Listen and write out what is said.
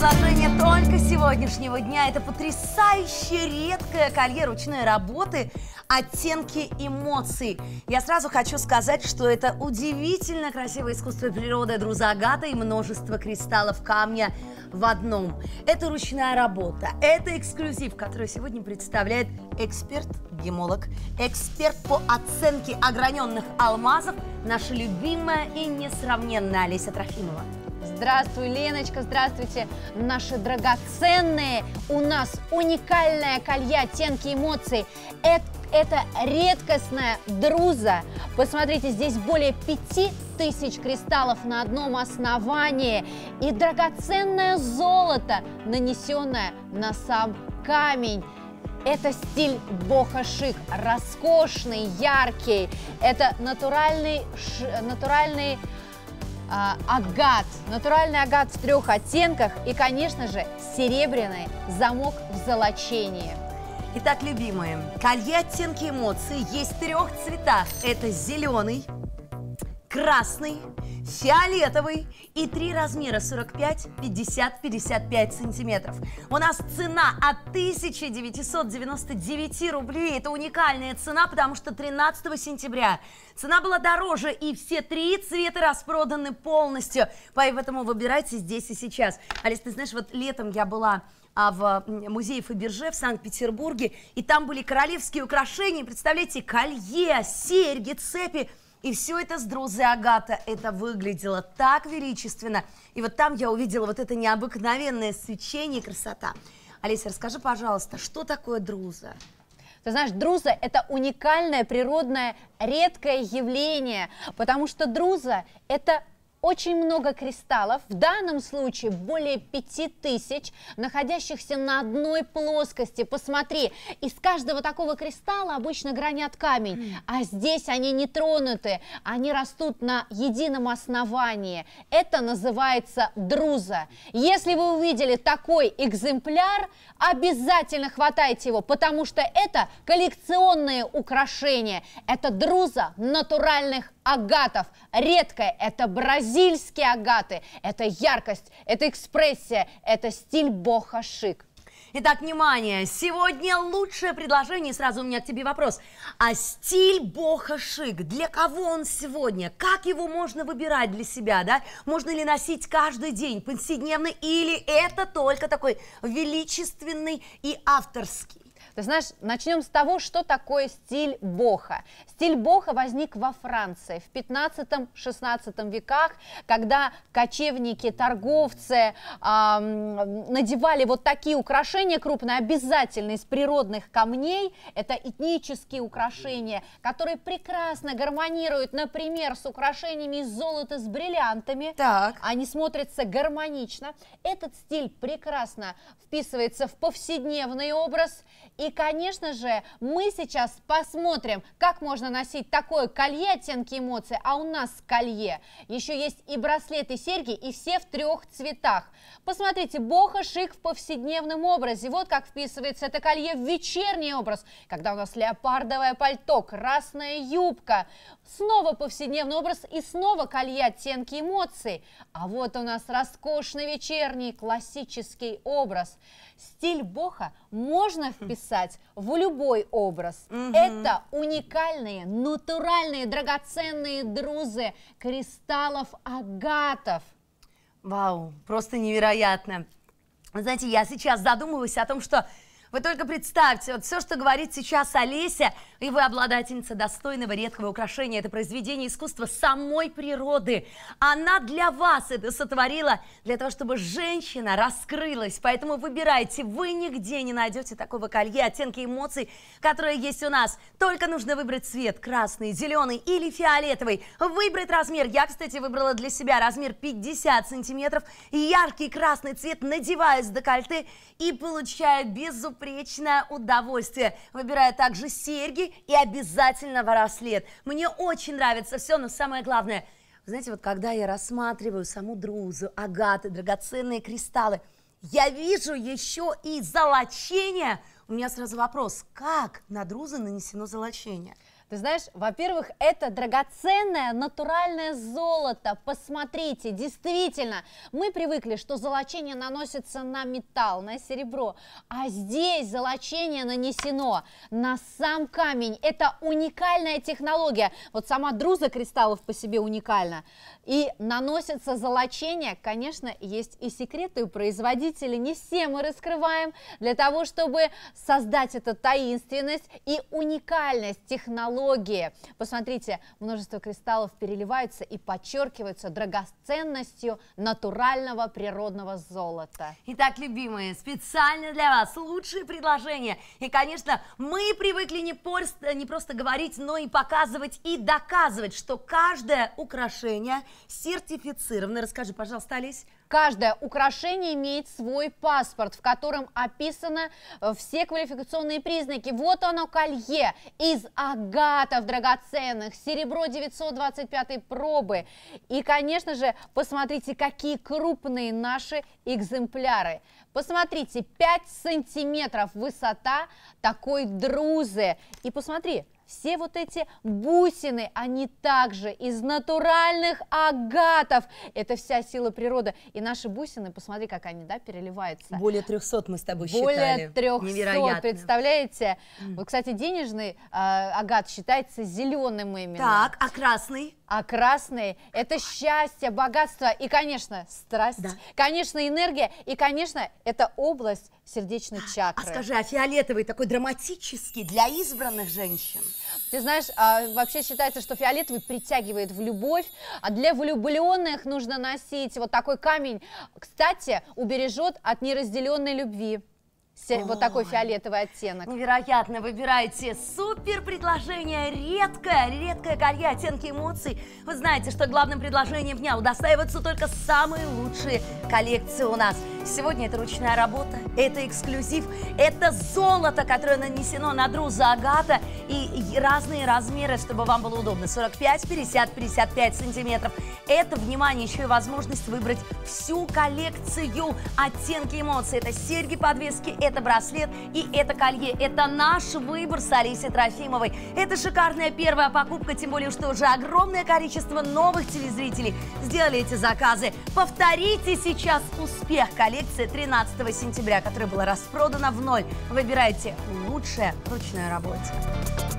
предложение только сегодняшнего дня. Это потрясающе редкое колье ручной работы оттенки эмоций. Я сразу хочу сказать, что это удивительно красивое искусство природы Друза Агата и множество кристаллов камня в одном. Это ручная работа, это эксклюзив, который сегодня представляет эксперт, гемолог, эксперт по оценке ограненных алмазов, наша любимая и несравненная Олеся Трофимова. Здравствуй, Леночка, здравствуйте, наши драгоценные. У нас уникальное колье оттенки эмоций. Это, это редкостная друза. Посмотрите, здесь более 5000 кристаллов на одном основании. И драгоценное золото, нанесенное на сам камень. Это стиль бохо-шик, роскошный, яркий. Это натуральный, ш, натуральный агат, натуральный агат в трех оттенках и, конечно же, серебряный замок в золочении. Итак, любимые, колье оттенки эмоций есть в трех цветах. Это зеленый, красный, фиолетовый и три размера 45, 50, 55 сантиметров. У нас цена от 1999 рублей. Это уникальная цена, потому что 13 сентября цена была дороже, и все три цвета распроданы полностью. Поэтому выбирайте здесь и сейчас. Алис, ты знаешь, вот летом я была а, в музее Фаберже в Санкт-Петербурге, и там были королевские украшения, представляете, колье, серьги, цепи, и все это с друзы Агата, это выглядело так величественно. И вот там я увидела вот это необыкновенное свечение и красота. Олеся, расскажи, пожалуйста, что такое друза? Ты знаешь, друза – это уникальное природное редкое явление, потому что друза – это очень много кристаллов, в данном случае более 5000, находящихся на одной плоскости. Посмотри, из каждого такого кристалла обычно гранят камень, а здесь они не тронуты, они растут на едином основании. Это называется друза. Если вы увидели такой экземпляр, обязательно хватайте его, потому что это коллекционные украшения. Это друза натуральных агатов. Редкое – это бразильские агаты, это яркость, это экспрессия, это стиль боха-шик. Итак, внимание, сегодня лучшее предложение, сразу у меня к тебе вопрос. А стиль боха-шик, для кого он сегодня? Как его можно выбирать для себя, да? Можно ли носить каждый день, повседневный, или это только такой величественный и авторский? Ты знаешь, начнем с того, что такое стиль боха. Стиль боха возник во Франции в 15-16 веках, когда кочевники, торговцы э, надевали вот такие украшения крупные, обязательно из природных камней. Это этнические украшения, которые прекрасно гармонируют, например, с украшениями из золота с бриллиантами. Так. Они смотрятся гармонично. Этот стиль прекрасно вписывается в повседневный образ и, конечно же, мы сейчас посмотрим, как можно носить такое колье оттенки эмоций, а у нас колье. Еще есть и браслеты, и серьги, и все в трех цветах. Посмотрите, боха шик в повседневном образе. Вот как вписывается это колье в вечерний образ, когда у нас леопардовое пальто, красная юбка. Снова повседневный образ и снова колье оттенки эмоций. А вот у нас роскошный вечерний классический образ. Стиль боха можно вписать в любой образ. Угу. Это уникальные, натуральные, драгоценные друзы кристаллов агатов. Вау, просто невероятно. Знаете, я сейчас задумываюсь о том, что вы только представьте, вот все, что говорит сейчас Олеся, и вы обладательница достойного редкого украшения. Это произведение искусства самой природы. Она для вас это сотворила, для того, чтобы женщина раскрылась. Поэтому выбирайте. Вы нигде не найдете такого колье, оттенки эмоций, которые есть у нас. Только нужно выбрать цвет, красный, зеленый или фиолетовый. Выбрать размер. Я, кстати, выбрала для себя размер 50 сантиметров. Яркий красный цвет надеваю с декольте и получаю безупречный безупречное удовольствие. Выбираю также серьги и обязательно браслет. Мне очень нравится все, но самое главное, знаете, вот когда я рассматриваю саму друзу, агаты, драгоценные кристаллы, я вижу еще и золочение. У меня сразу вопрос, как на друзы нанесено золочение? Ты знаешь, во-первых, это драгоценное натуральное золото. Посмотрите, действительно, мы привыкли, что золочение наносится на металл, на серебро, а здесь золочение нанесено на сам камень. Это уникальная технология. Вот сама друза кристаллов по себе уникальна. И наносится золочение, конечно, есть и секреты у производителей, не все мы раскрываем, для того, чтобы создать эту таинственность и уникальность технологии. Посмотрите, множество кристаллов переливаются и подчеркиваются драгоценностью натурального природного золота. Итак, любимые, специально для вас лучшие предложения. И, конечно, мы привыкли не, просто, не просто говорить, но и показывать и доказывать, что каждое украшение сертифицировано. Расскажи, пожалуйста, Олесь. Каждое украшение имеет свой паспорт, в котором описаны э, все квалификационные признаки. Вот оно колье из агатов драгоценных, серебро 925 пробы. И, конечно же, посмотрите, какие крупные наши экземпляры. Посмотрите, 5 сантиметров высота такой друзы. И посмотри, все вот эти бусины, они также из натуральных агатов. Это вся сила природы. И наши бусины, посмотри, как они, да, переливаются. Более 300 мы с тобой Более считали. 300, Невероятно. представляете? Вот, кстати, денежный э, агат считается зеленым именно. Так, а красный? А красный – это счастье, богатство и, конечно, страсть, Да. конечно, энергия и, конечно, это область сердечной чакры. А скажи, а фиолетовый такой драматический для избранных женщин? Ты знаешь, а, вообще считается, что фиолетовый притягивает в любовь, а для влюбленных нужно носить вот такой камень. Кстати, убережет от неразделенной любви. Вот такой Ой. фиолетовый оттенок. Невероятно, выбирайте супер предложение, редкое, редкое колье, оттенки эмоций. Вы знаете, что главным предложением дня удостаиваются только самые лучшие коллекции у нас. Сегодня это ручная работа, это эксклюзив, это золото, которое нанесено на друза агата и разные размеры, чтобы вам было удобно. 45, 50, 55 сантиметров. Это, внимание, еще и возможность выбрать всю коллекцию оттенки эмоций. Это серьги, подвески, это браслет и это колье. Это наш выбор с Алисой Трофимовой. Это шикарная первая покупка, тем более, что уже огромное количество новых телезрителей сделали эти заказы. Повторите сейчас успех коллекции 13 сентября, которая была распродана в ноль. Выбирайте лучшее в ручной работе.